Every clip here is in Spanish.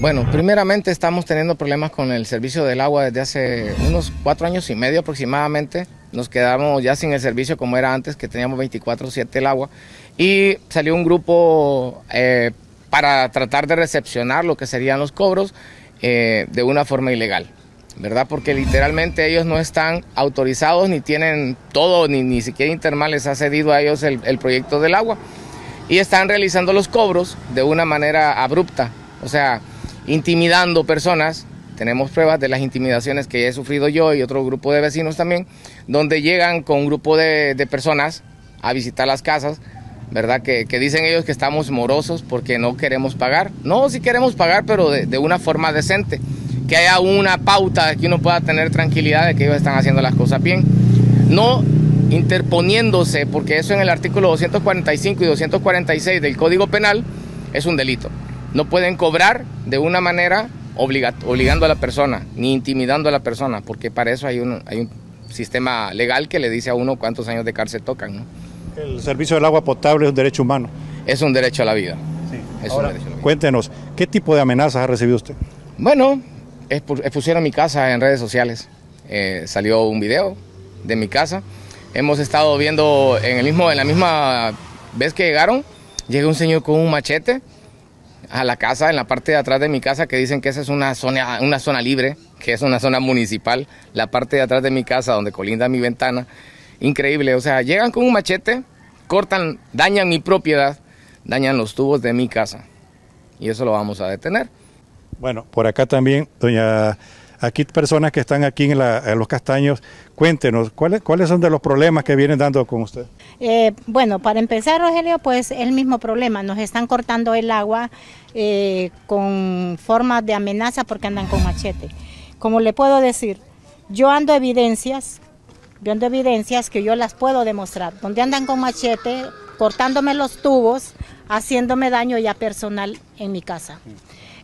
Bueno, primeramente estamos teniendo problemas con el servicio del agua desde hace unos cuatro años y medio aproximadamente. Nos quedamos ya sin el servicio como era antes, que teníamos 24/7 el agua. Y salió un grupo eh, para tratar de recepcionar lo que serían los cobros eh, de una forma ilegal. ¿verdad? Porque literalmente ellos no están autorizados ni tienen todo, ni, ni siquiera Intermal les ha cedido a ellos el, el proyecto del agua y están realizando los cobros de una manera abrupta, o sea, intimidando personas. Tenemos pruebas de las intimidaciones que he sufrido yo y otro grupo de vecinos también, donde llegan con un grupo de, de personas a visitar las casas, ¿verdad? Que, que, dicen ellos que estamos morosos porque no queremos pagar. No, sí queremos pagar, pero de, de una forma decente. Que haya una pauta, que uno pueda tener tranquilidad de que ellos están haciendo las cosas bien. No interponiéndose, porque eso en el artículo 245 y 246 del Código Penal es un delito. No pueden cobrar de una manera obligando a la persona, ni intimidando a la persona, porque para eso hay un, hay un sistema legal que le dice a uno cuántos años de cárcel tocan. ¿no? El servicio del agua potable es un derecho humano. Es un derecho a la vida. Sí. Es Ahora, un derecho a la vida. Cuéntenos, ¿qué tipo de amenazas ha recibido usted? Bueno, expusieron mi casa en redes sociales. Eh, salió un video de mi casa. Hemos estado viendo en, el mismo, en la misma vez que llegaron, llega un señor con un machete a la casa, en la parte de atrás de mi casa, que dicen que esa es una zona, una zona libre, que es una zona municipal, la parte de atrás de mi casa, donde colinda mi ventana. Increíble, o sea, llegan con un machete, cortan, dañan mi propiedad, dañan los tubos de mi casa. Y eso lo vamos a detener. Bueno, por acá también, doña aquí personas que están aquí en, la, en los castaños, cuéntenos, ¿cuáles, ¿cuáles son de los problemas que vienen dando con usted? Eh, bueno, para empezar, Rogelio, pues el mismo problema, nos están cortando el agua eh, con formas de amenaza porque andan con machete. Como le puedo decir, yo ando evidencias, yo ando evidencias que yo las puedo demostrar, donde andan con machete, cortándome los tubos, haciéndome daño ya personal en mi casa.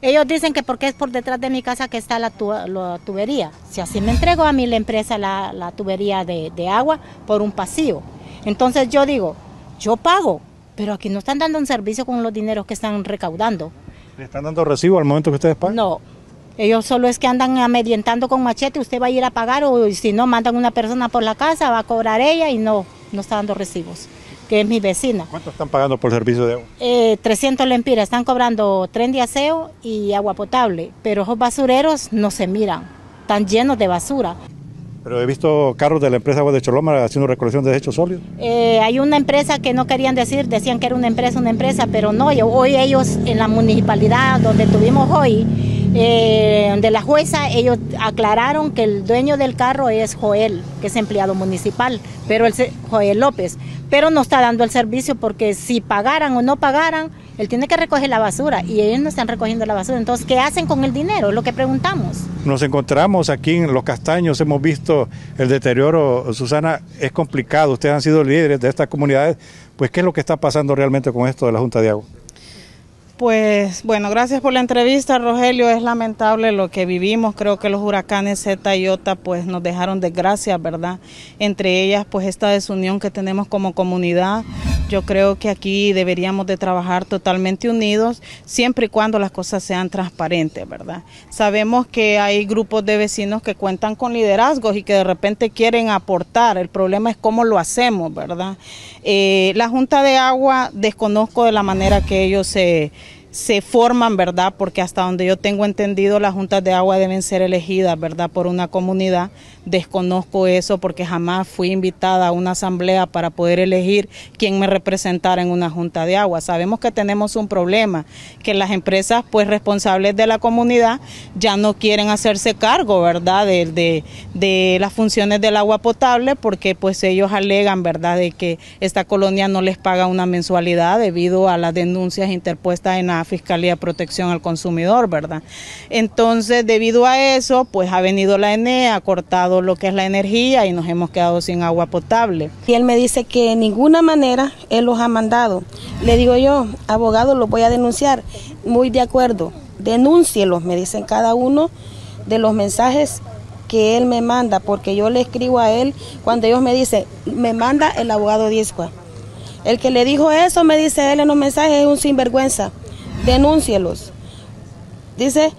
Ellos dicen que porque es por detrás de mi casa que está la, tu, la tubería. Si así me entregó a mí la empresa la, la tubería de, de, agua por un pasillo. Entonces yo digo, yo pago, pero aquí no están dando un servicio con los dineros que están recaudando. ¿Le están dando recibo al momento que ustedes pagan? No. Ellos solo es que andan amedientando con machete, usted va a ir a pagar o si no, mandan una persona por la casa, va a cobrar ella y no, no está dando recibos que es mi vecina. ¿Cuánto están pagando por el servicio de agua? Eh, 300 lempiras, están cobrando tren de aseo y agua potable, pero esos basureros no se miran, están llenos de basura. Pero he visto carros de la empresa Agua de Choloma haciendo recolección de desechos sólidos. Eh, hay una empresa que no querían decir, decían que era una empresa, una empresa, pero no, hoy ellos en la municipalidad donde tuvimos hoy, eh, de la jueza, ellos aclararon que el dueño del carro es Joel, que es empleado municipal, pero el Joel López, pero no está dando el servicio porque si pagaran o no pagaran, él tiene que recoger la basura y ellos no están recogiendo la basura. Entonces, ¿qué hacen con el dinero? Es lo que preguntamos. Nos encontramos aquí en Los Castaños, hemos visto el deterioro. Susana, es complicado, ustedes han sido líderes de estas comunidades, pues ¿qué es lo que está pasando realmente con esto de la Junta de Agua? Pues bueno, gracias por la entrevista, Rogelio. Es lamentable lo que vivimos. Creo que los huracanes Z y Ota pues nos dejaron desgracias, ¿verdad? Entre ellas pues esta desunión que tenemos como comunidad. Yo creo que aquí deberíamos de trabajar totalmente unidos, siempre y cuando las cosas sean transparentes, ¿verdad? Sabemos que hay grupos de vecinos que cuentan con liderazgos y que de repente quieren aportar. El problema es cómo lo hacemos, ¿verdad? Eh, la Junta de Agua desconozco de la manera que ellos se se forman, ¿verdad? Porque hasta donde yo tengo entendido, las juntas de agua deben ser elegidas, ¿verdad? Por una comunidad. Desconozco eso porque jamás fui invitada a una asamblea para poder elegir quién me representara en una junta de agua. Sabemos que tenemos un problema, que las empresas, pues responsables de la comunidad, ya no quieren hacerse cargo, ¿verdad? De, de, de las funciones del agua potable porque pues ellos alegan, ¿verdad? De que esta colonia no les paga una mensualidad debido a las denuncias interpuestas en la Fiscalía de Protección al Consumidor, ¿verdad? Entonces, debido a eso, pues ha venido la ENE, ha cortado lo que es la energía y nos hemos quedado sin agua potable. Y él me dice que de ninguna manera él los ha mandado. Le digo yo, abogado, los voy a denunciar. Muy de acuerdo, denúncielos, me dicen cada uno de los mensajes que él me manda, porque yo le escribo a él cuando ellos me dicen, me manda el abogado Diezcua. El que le dijo eso, me dice él en los mensajes, es un sinvergüenza denúncielos. dice,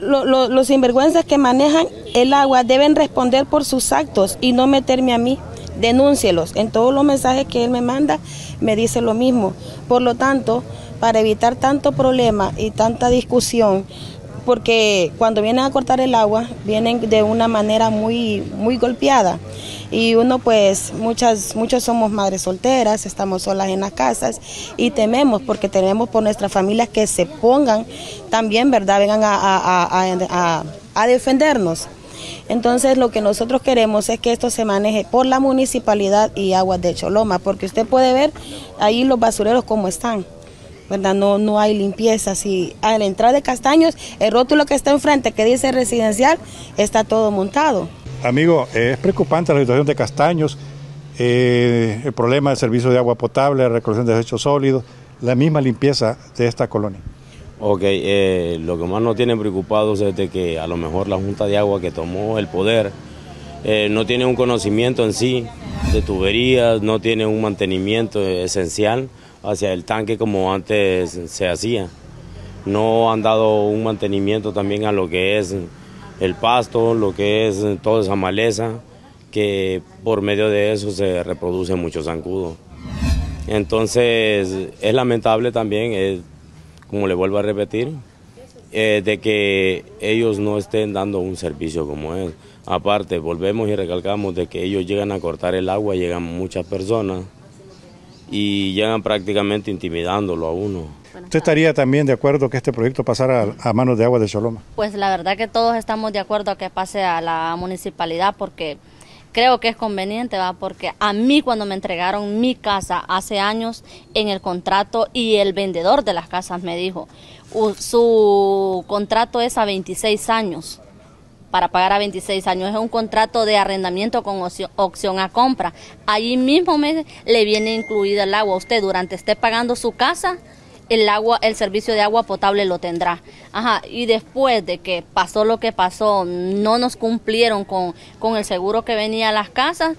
los sinvergüenzas que manejan el agua deben responder por sus actos y no meterme a mí. Denúncielos. En todos los mensajes que él me manda me dice lo mismo. Por lo tanto, para evitar tanto problema y tanta discusión, porque cuando vienen a cortar el agua vienen de una manera muy muy golpeada y uno pues muchas muchos somos madres solteras estamos solas en las casas y tememos porque tenemos por nuestras familias que se pongan también verdad vengan a, a defendernos entonces lo que nosotros queremos es que esto se maneje por la municipalidad y aguas de Choloma porque usted puede ver ahí los basureros cómo están ¿verdad? No, no hay limpieza. Si a la entrada de Castaños, el rótulo que está enfrente que dice residencial, está todo montado. Amigo, es preocupante la situación de Castaños, eh, el problema del servicio de agua potable, la recolección de desechos sólidos, la misma limpieza de esta colonia. Ok, eh, lo que más nos tiene preocupados es de que a lo mejor la Junta de Agua que tomó el poder eh, no tiene un conocimiento en sí de tuberías, no tiene un mantenimiento esencial hacia el tanque como antes se hacía. No han dado un mantenimiento también a lo que es el pasto, lo que es toda esa maleza, que por medio de eso se reproduce mucho zancudo. Entonces es lamentable también, como le vuelvo a repetir, eh, de que ellos no estén dando un servicio como es. Aparte, volvemos y recalcamos de que ellos llegan a cortar el agua, llegan muchas personas y llegan prácticamente intimidándolo a uno. ¿Usted estaría también de acuerdo que este proyecto pasara a, manos de Agua de Choloma? Pues la verdad que todos estamos de acuerdo a que pase a la municipalidad porque creo que es conveniente, ¿va? porque a mí cuando me entregaron mi casa hace años en el contrato y el vendedor de las casas me dijo, su contrato es a 26 años para pagar a 26 años. Es un contrato de arrendamiento con opción, a compra. Allí mismo me, le viene incluida el agua. Usted durante esté pagando su casa, el agua, el servicio de agua potable lo tendrá. Ajá, y después de que pasó lo que pasó, no nos cumplieron con, con el seguro que venía a las casas.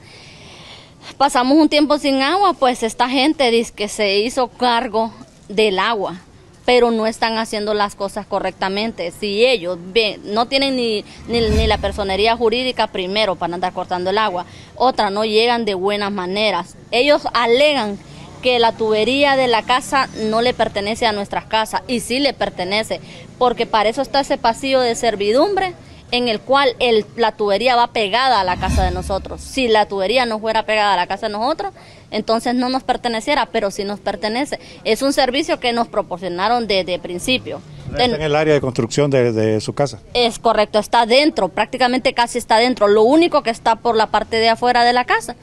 Pasamos un tiempo sin agua, pues esta gente dice que se hizo cargo del agua pero no están haciendo las cosas correctamente. Si ellos no tienen ni, ni, la personería jurídica primero para andar cortando el agua, otra no llegan de buenas maneras. Ellos alegan que la tubería de la casa no le pertenece a nuestras casas y sí le pertenece, porque para eso está ese pasillo de servidumbre en el cual el, la tubería va pegada a la casa de nosotros. Si la tubería no fuera pegada a la casa de nosotros, entonces no nos perteneciera, pero sí nos pertenece. Es un servicio que nos proporcionaron desde principio. Está en el área de construcción de, de, su casa. Es correcto, está dentro, prácticamente casi está dentro. Lo único que está por la parte de afuera de la casa